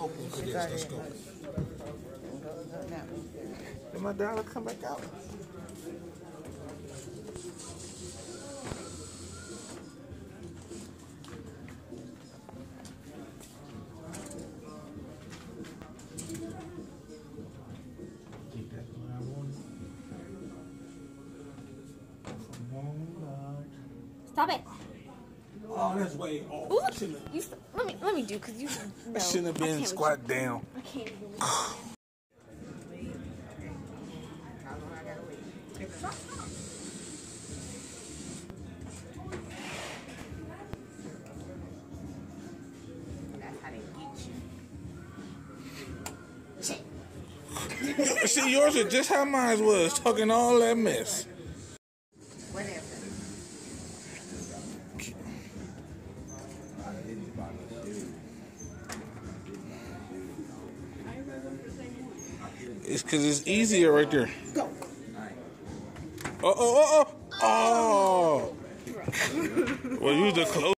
Yes, let's go. Did my dollar come back out? Keep that the way I want it. From Walmart. Stop it. Oh, that's way off. Ooh, you let me let me do because you. No, I shouldn't have been squat down. I can't. Even That's how they get you. See, yours is just how mine was, talking all that mess. It's because it's easier right there. Go. Oh, oh, oh, oh. Oh. well, you the close.